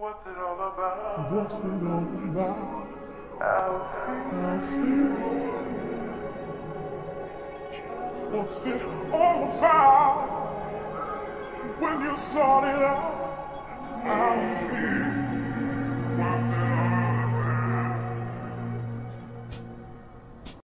What's it all about? What's it all about? Alfie. feels. What's it all about? When you started out,